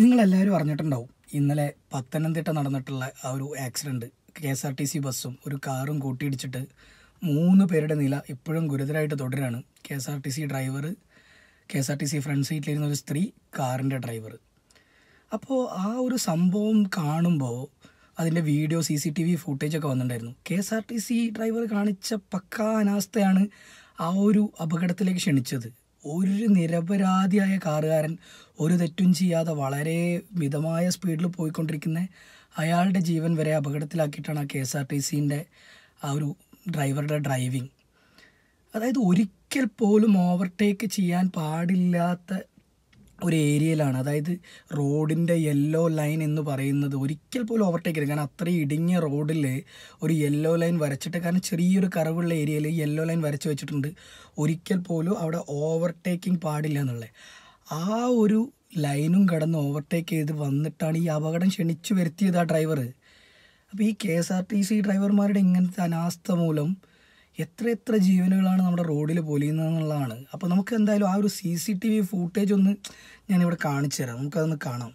നിങ്ങളെല്ലാവരും അറിഞ്ഞിട്ടുണ്ടാവും. ഇന്നലെ പത്തനംതിട്ട നടന്നിട്ടുള്ള ആ ഒരു accident K S R T C ബസ്സും ഒരു കാറും കൂട്ടിയിടിച്ചിട്ട് മൂന്ന് പേരുടെ നില ഇപ്പോഴും ഗുരുതരമായിട്ട് തുടരാണ്. K S R T C driver K S R T C front സീറ്റിലിരുന്ന ഒരു സ്ത്രീ കാറിന്റെ ഡ്രൈവർ അപ്പോൾ ആ ഒരു സംഭവം കാണുമ്പോൾ അതിന്റെ video C C T V ഫുട്ടേജൊക്കെ വന്നിട്ടുണ്ടായിരുന്നു. K S R T C driver കാണിച്ച പക്കാ അനാസ്ഥയാണ് ആ ഒരു അപകടത്തിലേക്ക് ക്ഷണിച്ചത്. ഒരു നിരപരാധിയായ കാറുകാരൻ ഒരു തെറ്റും ചെയ്യാതെ വളരെ മിതമായ സ്പീഡിൽ പോയിക്കൊണ്ടിരിക്കുന്ന അയാളുടെ ജീവൻ വരെ അപകടത്തിലാക്കിയിട്ടാണ് ആ കെ എസ് ആർ ടി സിന്റെ ആ ഒരു ഡ്രൈവറുടെ ഡ്രൈവിങ് അതായത് ഒരിക്കൽ പോലും ഓവർടേക്ക് ചെയ്യാൻ പാടില്ലാത്ത ഒരു ഏരിയയിലാണ്. അതായത് റോഡിന്റെ യെല്ലോ ലൈൻ എന്ന് പറയുന്നത് ഒരിക്കൽ പോലും ഓവർടേക്ക് ചെയ്യരുത്. കാരണം അത്രയും ഇടുങ്ങിയ റോഡിൽ ഒരു യെല്ലോ ലൈൻ വരച്ചിട്ട് കാരണം ചെറിയൊരു കറവുള്ള ഏരിയയിൽ യെല്ലോ ലൈൻ വരച്ച് വെച്ചിട്ടുണ്ട്. ഒരിക്കൽ പോലും അവിടെ ഓവർടേക്കിംഗ് പാടില്ല എന്നുള്ളത്. ആ ഒരു ലൈനും കടന്ന് ഓവർടേക്ക് ചെയ്ത് വന്നിട്ടാണ് ഈ അപകടം ക്ഷണിച്ചു വരുത്തിയത് ആ ഡ്രൈവർ അപ്പോൾ ഈ K S R T C ഡ്രൈവർമാരുടെ ഇങ്ങനത്തെ അനാസ്ഥ മൂലം എത്ര എത്ര ജീവനുകളാണ് നമ്മുടെ റോഡിൽ പൊലിയുന്നതെന്നുള്ളതാണ്. അപ്പോൾ നമുക്ക് എന്തായാലും ആ ഒരു C C T V footage ഒന്ന് ഞാനിവിടെ കാണിച്ചു തരാം. നമുക്കതൊന്ന് കാണാം.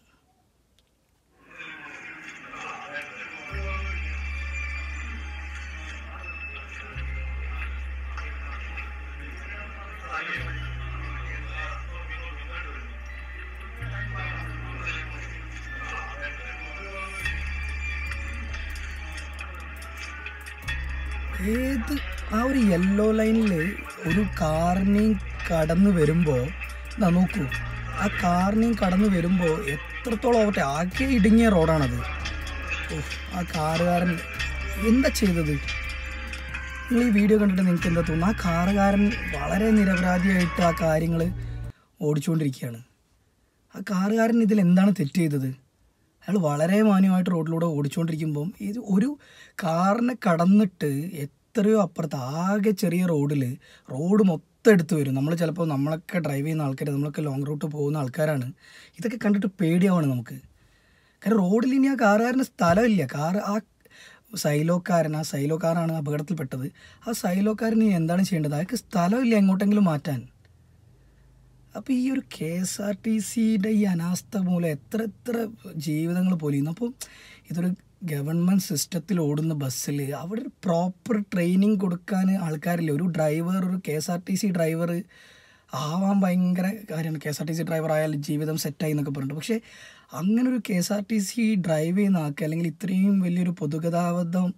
ഏത് ആ ഒരു യെല്ലോ ലൈനിൽ ഒരു കാറിനെയും കടന്നു വരുമ്പോൾ എന്നാ നോക്കൂ. ആ കാറിനെയും കടന്നു വരുമ്പോൾ എത്രത്തോളം ആവട്ടെ ആകെ ഇടുങ്ങിയ റോഡാണത് ആ കാറുകാരൻ എന്താ ചെയ്തത്? നിങ്ങൾ ഈ വീഡിയോ കണ്ടിട്ട് നിങ്ങൾക്ക് എന്താ തോന്നുന്നു? ആ കാറുകാരൻ വളരെ നിരപരാധിയായിട്ട് ആ കാര്യങ്ങൾ ഓടിച്ചുകൊണ്ടിരിക്കുകയാണ്. ആ കാറുകാരൻ ഇതിൽ എന്താണ് തെറ്റ് ചെയ്തത്? അയാൾ വളരെ മാന്യമായിട്ട് റോഡിലൂടെ ഓടിച്ചുകൊണ്ടിരിക്കുമ്പം ഇത് ഒരു കാറിനെ കടന്നിട്ട് എത്രയോ അപ്പുറത്ത് ആകെ ചെറിയ റോഡിൽ റോഡ് മൊത്തം എടുത്ത് വരും. നമ്മൾ ചിലപ്പോൾ നമ്മളൊക്കെ ഡ്രൈവ് ചെയ്യുന്ന ആൾക്കാർ നമ്മളൊക്കെ ലോങ് റൂട്ട് പോകുന്ന ആൾക്കാരാണ്. ഇതൊക്കെ കണ്ടിട്ട് പേടിയാവാണ് നമുക്ക്. കാരണം റോഡിൽ ഇനി ആ കാറുകാരന് സ്ഥലമില്ല. കാർ ആ സൈലോക്കാരൻ ആ സൈലോക്കാരാണ് അപകടത്തിൽപ്പെട്ടത്. ആ സൈലോക്കാരൻ ഇനി എന്താണ് ചെയ്യേണ്ടത്? അയാൾക്ക് സ്ഥലമില്ല എങ്ങോട്ടെങ്കിലും മാറ്റാൻ. അപ്പോൾ ഈ ഒരു കെ എസ് ആർ ടി സിയുടെ ഈ അനാസ്ഥ മൂലം എത്ര എത്ര ജീവിതങ്ങൾ പോലെയുന്നു. അപ്പോൾ ഇതൊരു ഗവൺമെന്റ് സിസ്റ്റത്തിൽ ഓടുന്ന ബസ്സിൽ അവിടെ ഒരു പ്രോപ്പർ ട്രെയിനിങ് കൊടുക്കാൻ ആൾക്കാരില്ല? ഒരു ഡ്രൈവർ ഒരു K S R T C driver ആവാൻ ഭയങ്കര കാര്യമാണ്. K S R T C driver ആയാലും ജീവിതം സെറ്റായി എന്നൊക്കെ പറഞ്ഞിട്ട്. പക്ഷേ അങ്ങനെ ഒരു K S R T C drive ചെയ്യുന്ന ആൾക്ക് അല്ലെങ്കിൽ ഇത്രയും വലിയൊരു പൊതുഗതാഗതം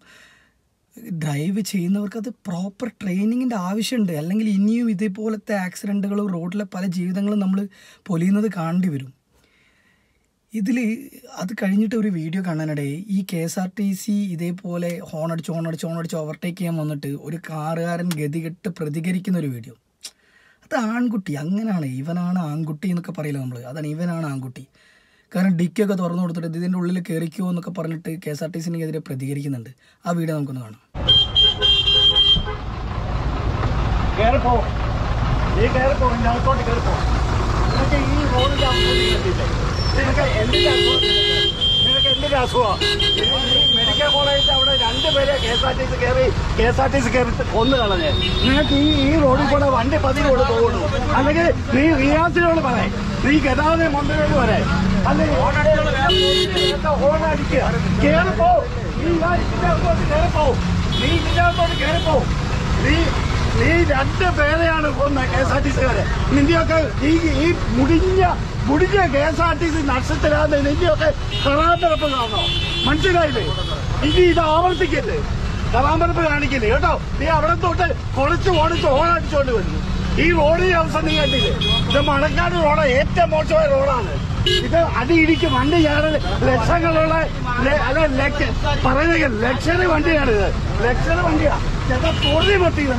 ഡ്രൈവ് ചെയ്യുന്നവർക്ക് അത് പ്രോപ്പർ ട്രെയിനിങ്ങിന്റെ ആവശ്യമുണ്ട്. അല്ലെങ്കിൽ ഇനിയും ഇതേപോലത്തെ ആക്സിഡന്റുകളും റോഡിലെ പല ജീവിതങ്ങളും നമ്മൾ പൊലിയുന്നത് കാണേണ്ടി വരും. ഇതിൽ അത് കഴിഞ്ഞിട്ട് ഒരു വീഡിയോ കാണാനിടയിൽ ഈ K S R T C ഇതേപോലെ ഹോണടിച്ച് ഹോണടിച്ച് ഹോണടിച്ച് ഓവർടേക്ക് ചെയ്യാൻ വന്നിട്ട് ഒരു കാറുകാരൻ ഗതികെട്ട് പ്രതികരിക്കുന്ന ഒരു വീഡിയോ. അത് ആൺകുട്ടി അങ്ങനെയാണ് ഇവനാണ് ആൺകുട്ടി എന്നൊക്കെ പറയില്ല നമ്മൾ അതാണ് ഇവനാണ് ആൺകുട്ടി. കാരണം ഡിക്കൊക്കെ തുറന്നു കൊടുത്തിട്ട് ഇതിന്റെ ഉള്ളിൽ കയറിക്കോ എന്നൊക്കെ പറഞ്ഞിട്ട് കെ എസ് ആർ ടി സിനെതിരെ പ്രതികരിക്കുന്നുണ്ട്. ആ വീഡിയോ നമുക്കൊന്ന് കാണാം. കേറിപ്പോ. നീ കേറിപ്പോ. ഇതിന്റെ അകത്തോട്ട് നിനക്ക് ഈ അവസ്ഥയില്ലേ നിനക്ക് എന്തിന്റെ നിനക്ക് എന്തിന്റെ അസുഖം മെഡിക്കൽ കോളേജിൽ അവിടെ രണ്ടുപേരെ K S R T C കയറി കെ എസ് ഈ ഈ റോഡിൽ കൂടെ വണ്ടി പതിനോട് പോകുന്നു. അല്ലെങ്കിൽ നീ റിയാസിനോട് പറയാം. നീ ഗതാഗത മന്ത്രിയോട് പറയാം. അല്ലെങ്കിൽ ഹോൺ അടിക്കുക കേറിപ്പോ നീ ഇതാ ഇതിന്റെ അകത്തോട്ട് കേറിപ്പോ നീ ഇതിന്റെ അകത്തോട്ട് കേറിപ്പോ നീ നീ രണ്ട് പേരെയാണ് കൊന്ന കെ എസ് ആർ ടി സിക്കാരെ. നിന്റെയൊക്കെ ഈ ഈ മുടിഞ്ഞ മുടിഞ്ഞ K S R T C നഷ്ടത്തിലാതെ നിന്റെയൊക്കെ കറാമ്പരപ്പ് കാണണോ. മനസ്സിലായില്ലേ? ഇനി ഇത് ആവർത്തിക്കല്ലേ കറാമ്പരപ്പ് കാണിക്കില്ലേ കേട്ടോ? നീ അവിടെ തൊട്ട് കുറച്ച് ഓടിച്ച് ഓടടിച്ചോണ്ട് വരുന്നു ഈ റോഡിന്റെ അവസ്ഥ നീ കണ്ടില്ലേ? ഇത് മണക്കാട് റോഡ് ഏറ്റവും മോശമായ റോഡാണ്. ഇത് അടിയിടിക്ക് വണ്ടി ഞാൻ ലക്ഷങ്ങളുള്ള അല്ല പറയുന്ന ലക്ഷറി വണ്ടിയാണ് ലക്ഷറി വണ്ടിയാ. ചേട്ടാ പൊറുതി മുട്ടിയത്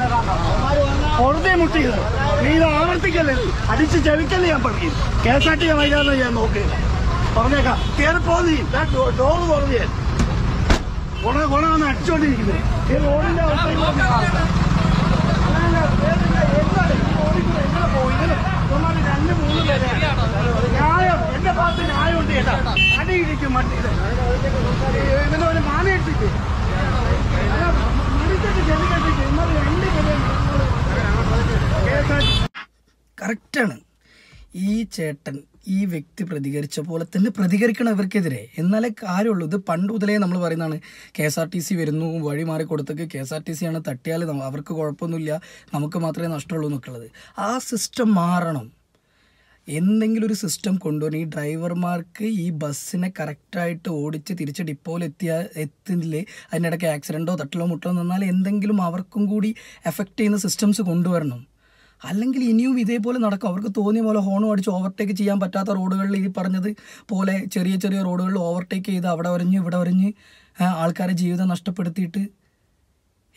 പൊറുതി മുട്ടിയത്. നീ ആവർത്തിക്കല്ലേ? അടിച്ച് ചെവിക്കല്ലേ ഞാൻ പഠിക്കും കെ എസ് ആർ ടി വൈകാതെ ഞാൻ നോക്ക്. പറഞ്ഞേക്കാം. കയറി പോന്നി ഡോറ് തുറന്നേ ഗുണ ഗുണമെന്ന് അടിച്ചോണ്ടിരിക്കുന്നത് ഈ റോഡിന്റെ അവസ്ഥ ഇങ്ങനെ കാണാം. അല്ലല്ല, വേറെയില്ല. എന്താണ് ഈ റോഡിൽ കൂടെ എങ്ങനെ പോകും? ഇതിന് ഒന്നാമത് രണ്ട് മൂന്ന് പേരെയാണ്. ന്യായം എന്റെ ഭാഗത്ത് ന്യായമുണ്ട് ചേട്ടാ അടിയിടിക്കും വണ്ടിയിൽ ഇവന്റെ ഒരു മാനയിട്ടിട്ട് മടിച്ചിട്ട് ചെവി കെട്ടിട്ട് ഇന്നലെ രണ്ട് പേരെ കേസാ കറക്റ്റാണ് ഈ ചേട്ടൻ ഈ വ്യക്തി പ്രതികരിച്ച പോലെ തന്നെ പ്രതികരിക്കണം ഇവർക്കെതിരെ. എന്നാലേ കാര്യമുള്ളൂ. ഇത് പണ്ട് മുതലേ നമ്മൾ പറയുന്നതാണ്. K S R T C വരുന്നു വഴി മാറി കൊടുത്തേക്ക് K S R T C ആണ് തട്ടിയാൽ അവർക്ക് കുഴപ്പമൊന്നുമില്ല നമുക്ക് മാത്രമേ നഷ്ടമുള്ളൂ എന്നൊക്കെയുള്ളത് ആ സിസ്റ്റം മാറണം. എന്തെങ്കിലും ഒരു സിസ്റ്റം കൊണ്ടുവരണം. ഈ ഡ്രൈവർമാർക്ക് ഈ ബസ്സിനെ കറക്റ്റായിട്ട് ഓടിച്ച് തിരിച്ച് ഡിപ്പോയിൽ എത്തിയ എത്തില്ലേ? അതിനിടയ്ക്ക് ആക്സിഡന്റോ തട്ടലോ മുട്ടലോ നിന്നാൽ എന്തെങ്കിലും അവർക്കും കൂടി എഫക്റ്റ് ചെയ്യുന്ന സിസ്റ്റംസ് കൊണ്ടുവരണം. അല്ലെങ്കിൽ ഇനിയും ഇതേപോലെ നടക്കും. അവർക്ക് തോന്നിയ പോലെ ഹോണും അടിച്ച് ഓവർടേക്ക് ചെയ്യാൻ പറ്റാത്ത റോഡുകളിൽ ഈ പറഞ്ഞത് പോലെ ചെറിയ ചെറിയ റോഡുകളിൽ ഓവർടേക്ക് ചെയ്ത് അവിടെ വരഞ്ഞ് ഇവിടെ വരഞ്ഞ് ആൾക്കാരെ ജീവിതം നഷ്ടപ്പെടുത്തിയിട്ട്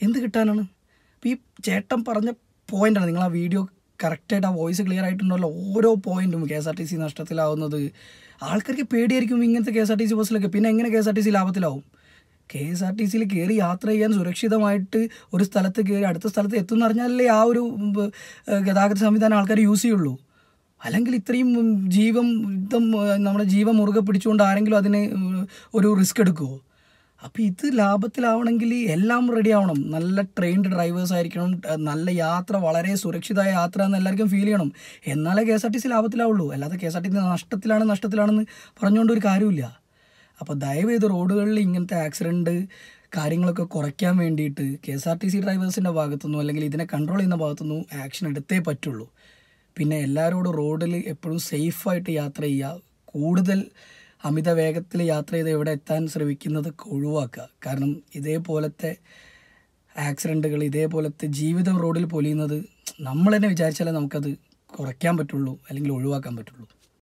എന്ത് കിട്ടാനാണ്? ഈ ചേട്ടൻ പറഞ്ഞ പോയിന്റാണ് നിങ്ങൾ ആ വീഡിയോ കറക്റ്റായിട്ട് ആ വോയിസ് ക്ലിയർ ആയിട്ടുണ്ടല്ലോ. ഓരോ പോയിന്റും K S R T C നഷ്ടത്തിലാവുന്നത്. ആൾക്കാർക്ക് പേടിയായിരിക്കും ഇങ്ങനത്തെ K S R T C ബസ്സിലൊക്കെ പിന്നെ എങ്ങനെ K S R T C ലാഭത്തിലാവും? K S R T സിയിൽ കയറി യാത്ര ചെയ്യാൻ സുരക്ഷിതമായിട്ട് ഒരു സ്ഥലത്ത് കയറി അടുത്ത സ്ഥലത്ത് എത്തുമെന്ന് പറഞ്ഞാലേ ആ ഒരു ഗതാഗത സംവിധാനം ആൾക്കാർ യൂസ് ചെയ്യുള്ളൂ. അല്ലെങ്കിൽ ഇത്രയും ജീവം ഏഹ്, നമ്മുടെ ജീവൻ മുറുകെ പിടിച്ചുകൊണ്ട് ആരെങ്കിലും അതിന് ഒരു റിസ്ക് എടുക്കുമോ അപ്പോൾ ഇത് ലാഭത്തിലാവണമെങ്കിൽ എല്ലാം റെഡി ആവണം. നല്ല ട്രെയിൻഡ് ഡ്രൈവേഴ്സ് ആയിരിക്കണം. നല്ല യാത്ര വളരെ സുരക്ഷിതമായ യാത്ര എന്ന് എല്ലാവർക്കും ഫീൽ ചെയ്യണം. എന്നാലേ K S R T C ലാഭത്തിലാവുള്ളൂ. അല്ലാതെ K S R T C നഷ്ടത്തിലാണ് നഷ്ടത്തിലാണെന്ന് പറഞ്ഞുകൊണ്ട് ഒരു കാര്യമില്ല അപ്പോൾ ദയവ് ചെയ്ത് റോഡുകളിൽ ഇങ്ങനത്തെ ആക്സിഡന്റ് കാര്യങ്ങളൊക്കെ കുറയ്ക്കാൻ വേണ്ടിയിട്ട് K S R T C ഡ്രൈവേഴ്സിന്റെ ഭാഗത്തുനിന്നും അല്ലെങ്കിൽ ഇതിനെ കൺട്രോൾ ചെയ്യുന്ന ഭാഗത്തുനിന്നും ആക്ഷൻ എടുത്തേ പറ്റുള്ളൂ. പിന്നെ എല്ലാവരോടും റോഡിൽ എപ്പോഴും സേഫായിട്ട് യാത്ര ചെയ്യുക. കൂടുതൽ അമിത വേഗത്തിൽ യാത്ര ചെയ്ത് എവിടെ എത്താൻ ശ്രമിക്കുന്നതൊക്കെ ഒഴിവാക്കുക. കാരണം ഇതേപോലത്തെ ആക്സിഡന്റുകൾ ഇതേപോലത്തെ ജീവിതം റോഡിൽ പൊലിയുന്നത് നമ്മൾ തന്നെ വിചാരിച്ചാലേ നമുക്കത് കുറയ്ക്കാൻ പറ്റുള്ളൂ അല്ലെങ്കിൽ ഒഴിവാക്കാൻ പറ്റുള്ളൂ.